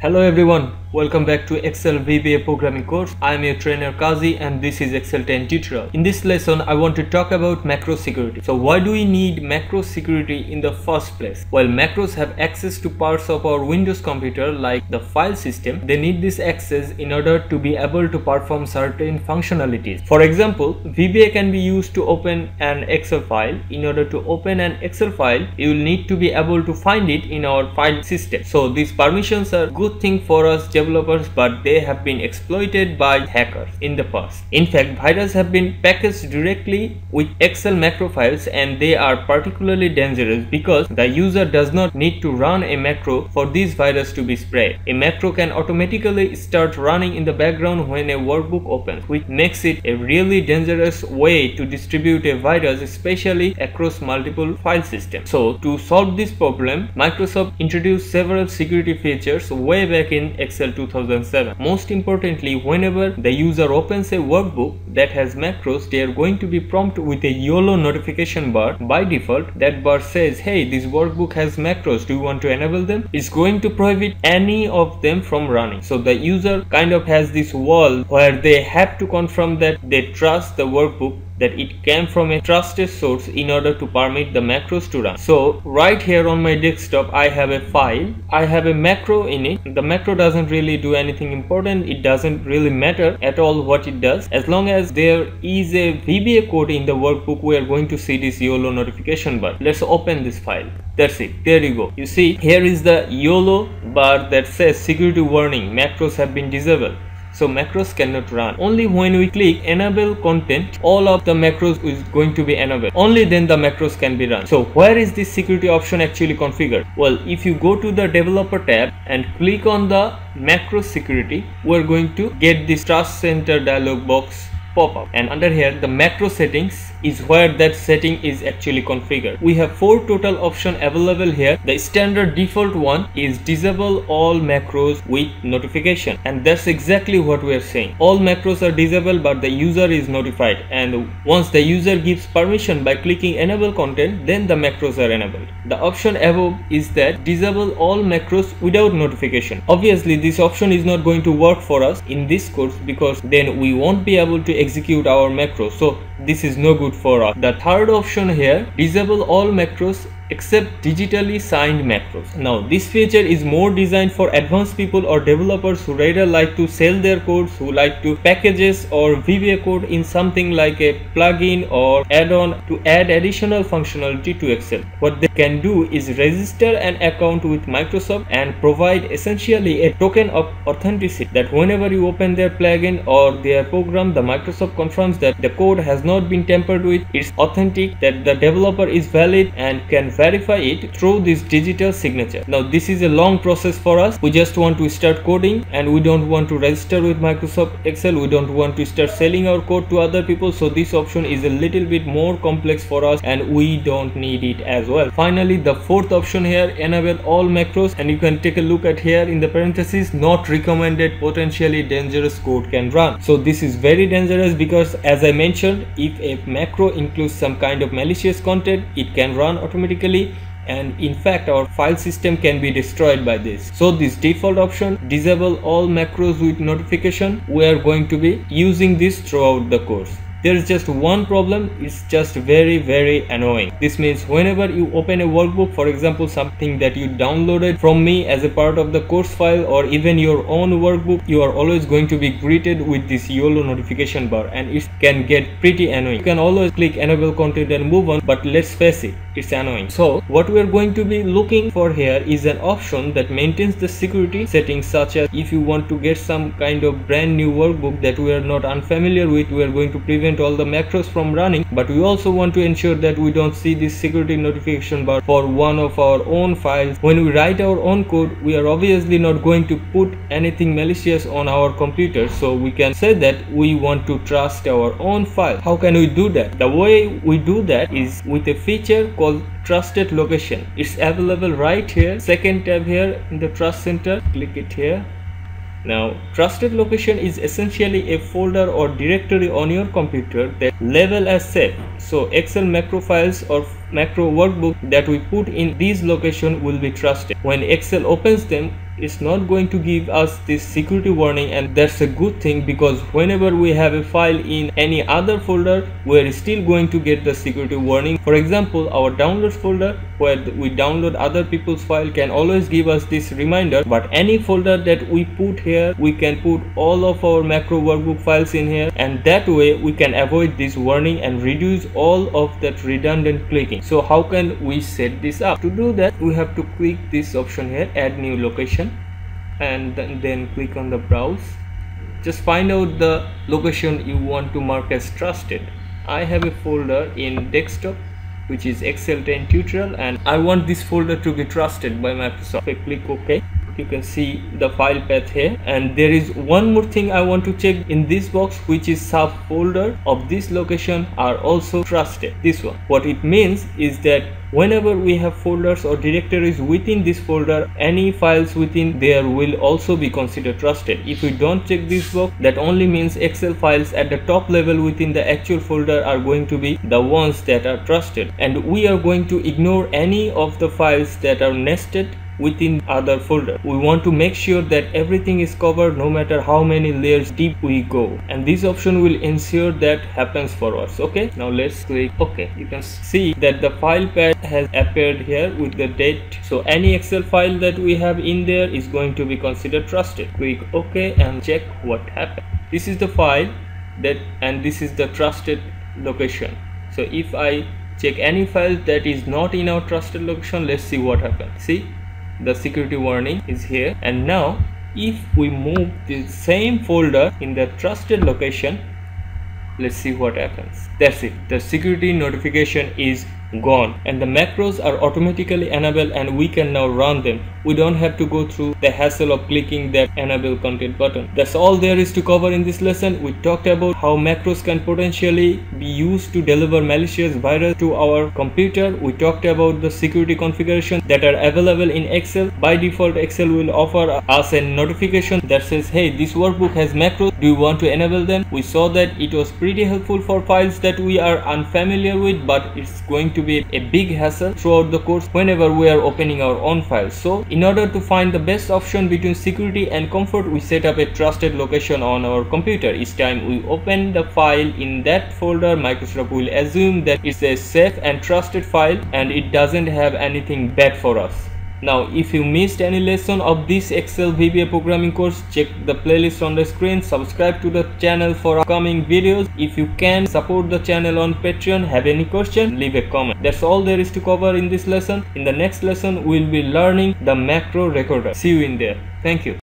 Hello everyone, welcome back to Excel VBA programming course. I am your trainer Kazi and this is Excel 10 tutorial. In this lesson, I want to talk about macro security. So why do we need macro security in the first place? While macros have access to parts of our Windows computer like the file system, they need this access in order to be able to perform certain functionalities. For example, VBA can be used to open an Excel file. In order to open an Excel file, you will need to be able to find it in our file system. So these permissions are good good thing for us developers but they have been exploited by hackers in the past. In fact, viruses have been packaged directly with Excel macro files and they are particularly dangerous because the user does not need to run a macro for this virus to be spread. A macro can automatically start running in the background when a workbook opens which makes it a really dangerous way to distribute a virus especially across multiple file systems. So to solve this problem, Microsoft introduced several security features way back in Excel 2007. Most importantly, whenever the user opens a workbook that has macros, they are going to be prompted with a YOLO notification bar. By default, that bar says, hey, this workbook has macros, do you want to enable them? It's going to prohibit any of them from running. So the user kind of has this wall where they have to confirm that they trust the workbook that it came from a trusted source in order to permit the macros to run. So right here on my desktop I have a file, I have a macro in it. The macro doesn't really do anything important, it doesn't really matter at all what it does. As long as there is a VBA code in the workbook we are going to see this YOLO notification bar. Let's open this file. That's it, there you go. You see here is the YOLO bar that says security warning macros have been disabled so macros cannot run. Only when we click enable content all of the macros is going to be enabled. Only then the macros can be run. So where is this security option actually configured? Well if you go to the developer tab and click on the macro security we're going to get this trust center dialog box pop up and under here the macro settings is where that setting is actually configured. We have four total option available here. The standard default one is disable all macros with notification and that's exactly what we are saying. All macros are disabled but the user is notified and once the user gives permission by clicking enable content then the macros are enabled. The option above is that disable all macros without notification. Obviously this option is not going to work for us in this course because then we won't be able to execute our macros. So this is no good for us. The third option here, disable all macros except digitally signed macros. Now this feature is more designed for advanced people or developers who rather like to sell their codes, who like to packages or VBA code in something like a plugin or add-on to add additional functionality to Excel. What they can do is register an account with Microsoft and provide essentially a token of authenticity that whenever you open their plugin or their program, the Microsoft confirms that the code has not been tampered with, it's authentic, that the developer is valid and can verify it through this digital signature. Now this is a long process for us. We just want to start coding and we don't want to register with Microsoft Excel. We don't want to start selling our code to other people. So this option is a little bit more complex for us and we don't need it as well. Finally, the fourth option here, enable all macros and you can take a look at here in the parentheses, not recommended potentially dangerous code can run. So this is very dangerous because as I mentioned, if a macro includes some kind of malicious content, it can run automatically and in fact our file system can be destroyed by this. So this default option disable all macros with notification. We are going to be using this throughout the course there is just one problem it's just very very annoying. This means whenever you open a workbook for example something that you downloaded from me as a part of the course file or even your own workbook you are always going to be greeted with this YOLO notification bar and it can get pretty annoying. You can always click enable content and move on but let's face it it's annoying. So what we are going to be looking for here is an option that maintains the security settings such as if you want to get some kind of brand new workbook that we are not unfamiliar with we are going to prevent prevent all the macros from running but we also want to ensure that we don't see this security notification bar for one of our own files. When we write our own code we are obviously not going to put anything malicious on our computer so we can say that we want to trust our own file. How can we do that? The way we do that is with a feature called trusted location. It's available right here. Second tab here in the trust center. Click it here now, trusted location is essentially a folder or directory on your computer that level as safe. So, Excel macro files or macro workbook that we put in these location will be trusted. When Excel opens them, it's not going to give us this security warning and that's a good thing because whenever we have a file in any other folder we're still going to get the security warning for example our downloads folder where we download other people's file can always give us this reminder. But any folder that we put here we can put all of our macro workbook files in here. And that way we can avoid this warning and reduce all of that redundant clicking. So how can we set this up? To do that we have to click this option here add new location. And then click on the browse. Just find out the location you want to mark as trusted. I have a folder in desktop which is excel 10 tutorial and I want this folder to be trusted by Microsoft. I click OK you can see the file path here. And there is one more thing I want to check in this box which is subfolder of this location are also trusted. This one. What it means is that whenever we have folders or directories within this folder any files within there will also be considered trusted. If we don't check this box that only means excel files at the top level within the actual folder are going to be the ones that are trusted. And we are going to ignore any of the files that are nested within other folder. We want to make sure that everything is covered no matter how many layers deep we go. And this option will ensure that happens for us okay? Now let's click ok. You can see that the file path has appeared here with the date. So any excel file that we have in there is going to be considered trusted. Click ok and check what happened. This is the file that and this is the trusted location. So if i check any file that is not in our trusted location let's see what happens see the security warning is here. And now if we move the same folder in the trusted location let's see what happens. That's it. The security notification is gone. And the macros are automatically enabled and we can now run them. We don't have to go through the hassle of clicking that enable content button. That's all there is to cover in this lesson. We talked about how macros can potentially be used to deliver malicious virus to our computer. We talked about the security configuration that are available in excel. By default excel will offer us a notification that says hey this workbook has macros. Do you want to enable them? We saw that it was pretty helpful for files that we are unfamiliar with but it's going to to be a big hassle throughout the course whenever we are opening our own files. So in order to find the best option between security and comfort we set up a trusted location on our computer. Each time we open the file in that folder Microsoft will assume that it's a safe and trusted file and it doesn't have anything bad for us. Now if you missed any lesson of this Excel VBA programming course check the playlist on the screen subscribe to the channel for upcoming videos. If you can support the channel on Patreon. Have any question leave a comment. That's all there is to cover in this lesson. In the next lesson we'll be learning the macro recorder. See you in there. Thank you